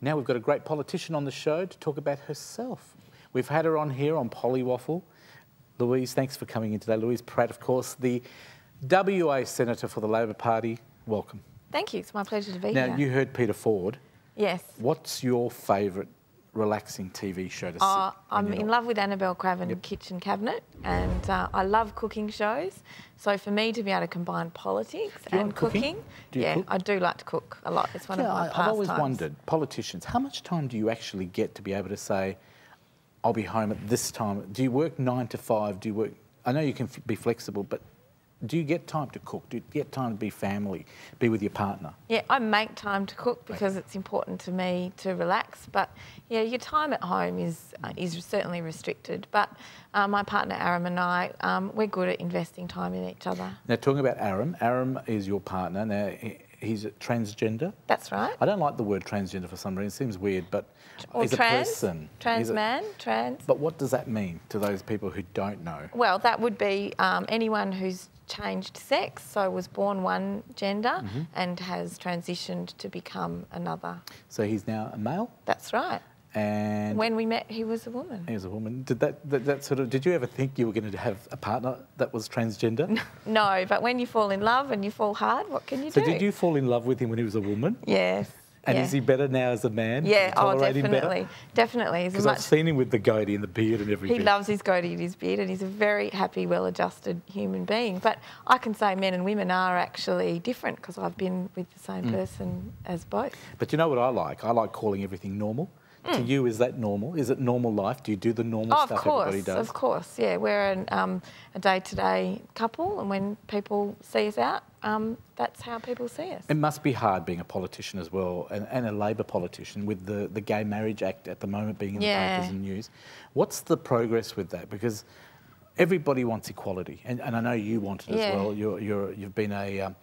Now we've got a great politician on the show to talk about herself. We've had her on here on Polywaffle. Louise, thanks for coming in today. Louise Pratt, of course, the WA Senator for the Labor Party. Welcome. Thank you. It's my pleasure to be now, here. Now, you heard Peter Ford. Yes. What's your favourite relaxing TV show to uh, sit I'm in love with Annabel Crabb Yep. Kitchen Cabinet, and uh, I love cooking shows. So for me to be able to combine politics and like cooking? cooking, yeah, cook? I do like to cook a lot. It's one Yeah, of my I, pastimes. I've always wondered, politicians, how much time do you actually get to be able to say, I'll be home at this time? Do you work nine to five? Do you work? I know you can f- be flexible, but do you get time to cook? Do you get time to be family, be with your partner? Yeah, I make time to cook because it's important to me to relax. But yeah, your time at home is uh, is certainly restricted. But uh, my partner Aram and I, um, we're good at investing time in each other. Now, talking about Aram, Aram is your partner. Now, he- he's a transgender. That's right. I don't like the word transgender for some reason. It seems weird, but Or he's trans, a person. trans He's a- man, trans. But what does that mean to those people who don't know? Well, that would be um, anyone who's changed sex, so was born one gender Mm-hmm. and has transitioned to become another. So he's now a male, That's right. and When we met, he was a woman. he was a woman. Did that, that, that sort of? Did you ever think you were going to have a partner that was transgender? No, but when you fall in love and you fall hard, what can you So do? So did you fall in love with him when he was a woman? Yes. And yeah. is he better now as a man? Yeah, oh, definitely. Definitely. Because I've seen him with the goatee and the beard and everything. He loves his goatee and his beard, and he's a very happy, well-adjusted human being. But I can say men and women are actually different because I've been with the Mm. same person as both. But you know what I like? I like calling everything normal. To you, is that normal? Is it normal life? Do you do the normal. Oh, stuff course, everybody does? of course. Yeah, we're an, um, a day-to-day couple, and when people see us out, um, that's how people see us. It must be hard being a politician as well, and, and a Labor politician with the, the Gay Marriage Act at the moment being in Yeah. the papers and news. What's the progress with that? Because everybody wants equality, and, and I know you want it Yeah. as well. You're, you're, you've been a, um,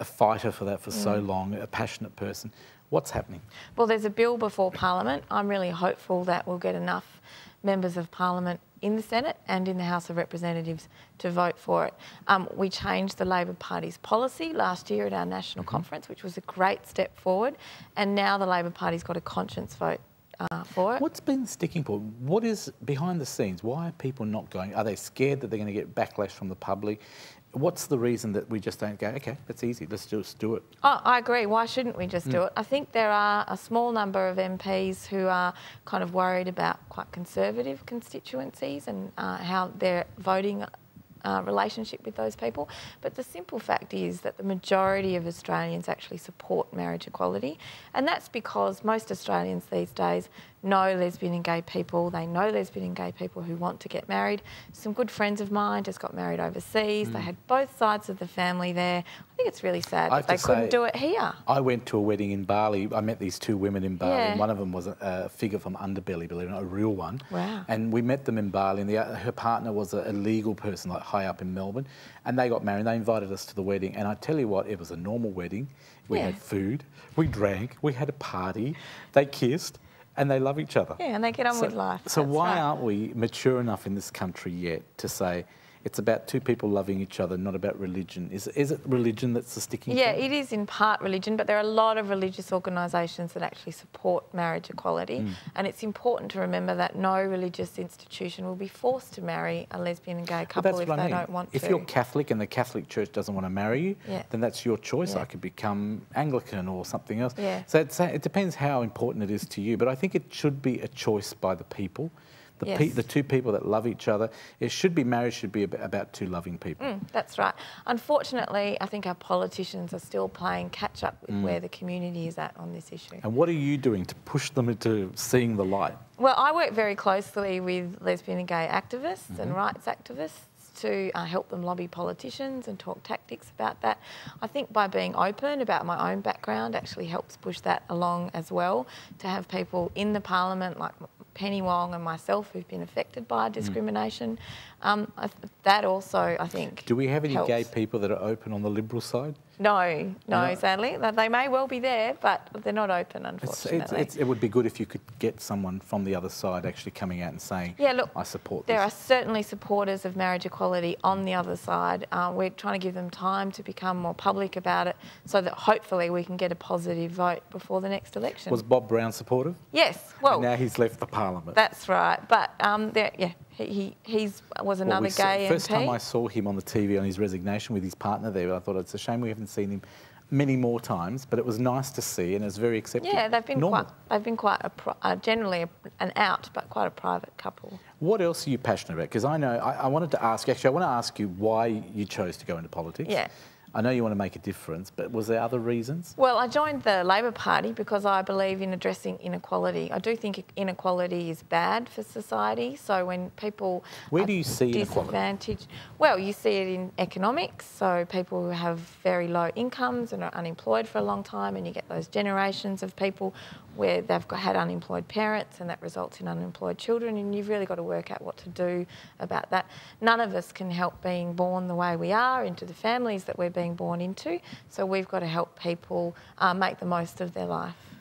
a fighter for that for so Mm. long, a passionate person. What's happening? Well, there's a bill before Parliament. I'm really hopeful that we'll get enough members of Parliament in the Senate and in the House of Representatives to vote for it. Um, we changed the Labor Party's policy last year at our national conference, which was a great step forward, and now the Labor Party's got a conscience vote uh, for it. What's been the sticking point? What is behind the scenes? Why are people not going? Are they scared that they're going to get backlash from the public? What's the reason that we just don't go, okay, that's easy, let's just do it? Oh, I agree. Why shouldn't we just do it? I think there are a small number of MPs who are kind of worried about quite conservative constituencies and uh, how their voting uh, relationship with those people. But the simple fact is that the majority of Australians actually support marriage equality, and that's because most Australians these days know lesbian and gay people. They know lesbian and gay people who want to get married. Some good friends of mine just got married overseas. They hmm. had both sides of the family there. I think it's really sad I that they couldn't say- do it here. I went to a wedding in Bali. I met these two women in Bali. Yeah. And one of them was a, a figure from Underbelly, believe it or not, a real one. Wow. And we met them in Bali, and the, uh, her partner was a, a legal person, like high up in Melbourne. And they got married. They invited us to the wedding. And I tell you what, it was a normal wedding. We Yeah. had food, we drank, we had a party, they kissed, and they love each other. Yeah, and they get on So- with life. So That's why right. aren't we mature enough in this country yet to say it's about two people loving each other, not about religion? Is, is it religion that's the sticking Yeah, point? it is in part religion, but there are a lot of religious organisations that actually support marriage equality. Mm. And it's important to remember that no religious institution will be forced to marry a lesbian and gay couple that's if they I mean. don't want if to. If you're Catholic and the Catholic Church doesn't want to marry you, Yeah. then that's your choice. Yeah. I could become Anglican or something else. Yeah. So it's, it depends how important it is to you. But I think it should be a choice by the people. The, pe- Yes. the two people that love each other. It should be marriage should be about two loving people. Mm, that's right. Unfortunately, I think our politicians are still playing catch up Mm. with where the community is at on this issue. And what are you doing to push them into seeing the light? Well, I work very closely with lesbian and gay activists Mm-hmm. and rights activists to uh, help them lobby politicians and talk tactics about that. I think by being open about my own background actually helps push that along as well. To have people in the parliament like Penny Wong and myself who've been affected by Mm. discrimination, um, I th- that also I think Do we have any gay people that are open on the Liberal side? No, no, No. sadly. They- may well be there, but they're not open, unfortunately. it's, it's, it would be good if you could get someone from the other side actually coming out and saying, Yeah, look, I support There are certainly supporters of marriage equality on the other side. Uh, we're trying to give them time to become more public about it so that hopefully we can get a positive vote before the next election. Was Bob Brown supportive? yes, well, and now he's left the parliament. that's right. But um, there, yeah, he, he he's, was Well, another we saw- First MP. time I saw him on the TV on his resignation with his partner there, I thought it's a shame we haven't seen him many more times, but it was nice to see and it's very accepted. yeah, they've been Normal. quite, they've been quite a uh, generally a, an out, but quite a private couple. What else are you passionate about? Because I know I, I wanted to ask. Actually, I want to ask you why you chose to go into politics. Yeah. I know you want to make a difference, but was there other reasons? Well, I joined the Labor Party because I believe in addressing inequality. I do think inequality is bad for society. So when people Where do you see inequality? disadvantaged, well, you see it in economics. So people who have very low incomes and are unemployed for a long time, and you get those generations of people where they've got, had unemployed parents, and that results in unemployed children. And you've really got to work out what to do about that. None of us can help being born the way we are into the families that we're being born into. So we've got to help people uh, make the most of their life.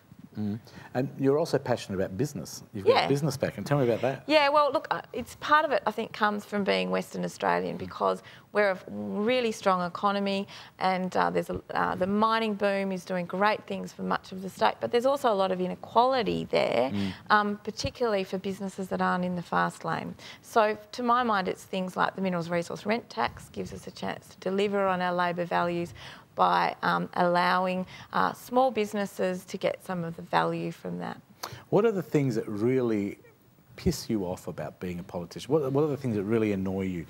And you're also passionate about business. You've got a business background. Tell me about that. Yeah, well, look, uh, it's part of it. I think comes from being Western Australian because we're a really strong economy, and uh, there's a, uh, the mining boom is doing great things for much of the state. But there's also a lot of inequality there, um, particularly for businesses that aren't in the fast lane. So, to my mind, it's things like the minerals resource rent tax gives us a chance to deliver on our labour values by um, allowing uh, small businesses to get some of the value from that. What are the things that really piss you off about being a politician? What, what are the things that really annoy you?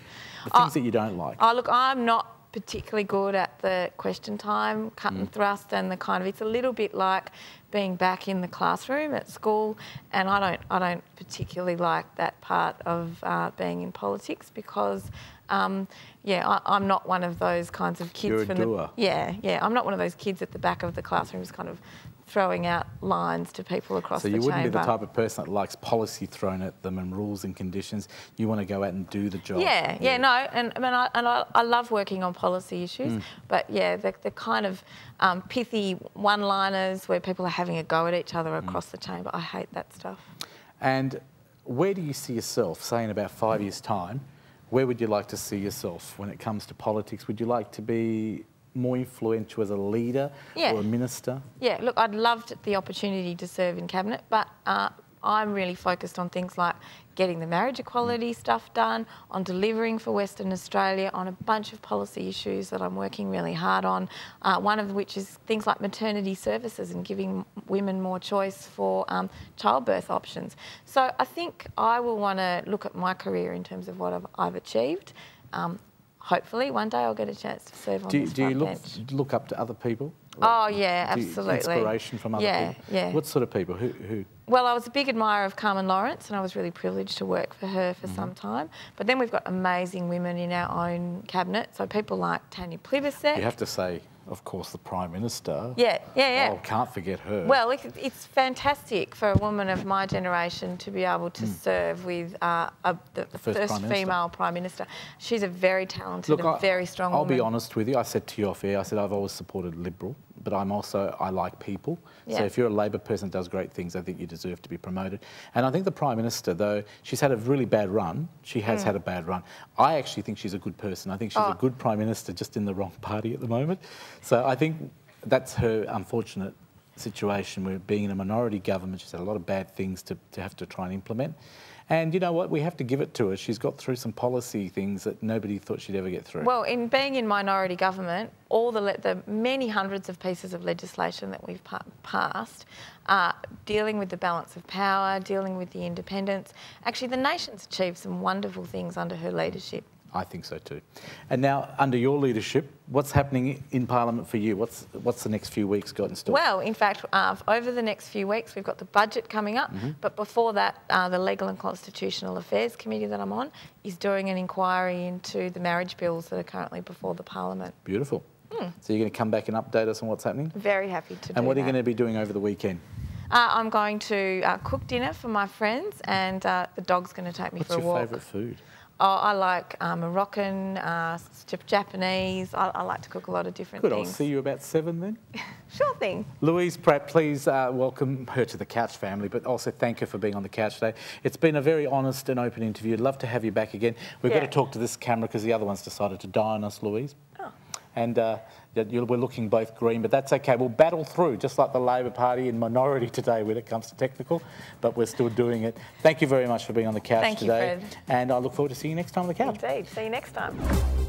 The things that you don't like? Oh, look, I'm not particularly good at the question time, cut Mm. and thrust, and the kind of. It's a little bit like being back in the classroom at school, and I don't, I don't particularly like that part of uh, being in politics because. Um, yeah, I, I'm not one of those kinds of kids You're from the yeah, yeah. I'm not one of those kids at the back of the classroom, just kind of throwing out lines to people across So the you wouldn't be the type of person that likes policy thrown at them and rules and conditions. You want to go out and do the job. Yeah, yeah, no, and I mean, I, and I, I love working on policy issues, Mm. but yeah, the, the kind of um, pithy one-liners where people are having a go at each other Mm. across the chamber, I hate that stuff. And where do you see yourself, say in about five years' time? Where would you like to see yourself when it comes to politics? Would you like to be more influential as a leader Yeah. or a minister? Yeah, look, I'd loved the opportunity to serve in cabinet, but uh, I'm really focused on things like getting the marriage equality stuff done, on delivering for Western Australia, on a bunch of policy issues that I'm working really hard on. Uh, one of which is things like maternity services and giving women more choice for um, childbirth options. So I think I will want to look at my career in terms of what I've, I've achieved. Um, hopefully, one day I'll get a chance to serve on Do, you- this do you look, bench. look up to other people? Oh yeah, absolutely. Inspiration from other yeah, people? Yeah, What sort of people? Who? who? Well, I was a big admirer of Carmen Lawrence, and I was really privileged to work for her for mm-hmm. some time. But then we've got amazing women in our own cabinet. So people like Tanya Plibersek. You have to say, of course, the Prime Minister. Yeah, yeah, yeah. Oh, can't forget her. Well, it's fantastic for a woman of my generation to be able to serve with uh, a, the, the first first, Prime female Prime Minister. She's a very talented and I- very strong woman. I'll woman. be honest with you. I said to you off air, I said I've always supported Liberal, but I'm also, I like people. So if you're a Labor person that does great things, I think you deserve to be promoted. And I think the Prime Minister, though, she's had a really bad run. She has Hmm. had a bad run. I actually think she's a good person. I think she's Oh. a good Prime Minister, just in the wrong party at the moment. So I think that's her unfortunate situation where being in a minority government, she's had a lot of bad things to, to have to try and implement. And you know what? We have to give it to her. She's got through some policy things that nobody thought she'd ever get through. Well, in being in minority government, all the, the many hundreds of pieces of legislation that we've pa- passed, uh, dealing with the balance of power, dealing with the independents, actually the nation's achieved some wonderful things under her leadership. I think so too. And now, under your leadership, what's happening in Parliament for you? What's what's the next few weeks got in store? Well, in fact, uh, over the next few weeks, we've got the budget coming up. Mm-hmm. But before that, uh, the Legal and Constitutional Affairs Committee that I'm on is doing an inquiry into the marriage bills that are currently before the Parliament. Beautiful. So you're going to come back and update us on what's happening? Very happy to do And what are you going to be doing over the weekend? Uh, I'm going to uh, cook dinner for my friends, and uh, the dog's going to take me What's for a walk. What's your favourite food? Oh, I like uh, Moroccan, uh, Japanese. I, I like to cook a lot of different Good, I'll things. see you about seven then. Sure thing. Louise Pratt, please uh, welcome her to the Couch family, but also thank her for being on the Couch today. It's been a very honest and open interview. I'd love to have you back again. We've got to talk to this camera because the other one's decided to die on us, Louise. And uh, we're looking both green, but that's okay. We'll battle through, just like the Labor Party in minority today when it comes to technical, but we're still doing it. Thank you very much for being on the Couch Thank you, today. Fred. And I look forward to seeing you next time on the Couch. Indeed. See you next time.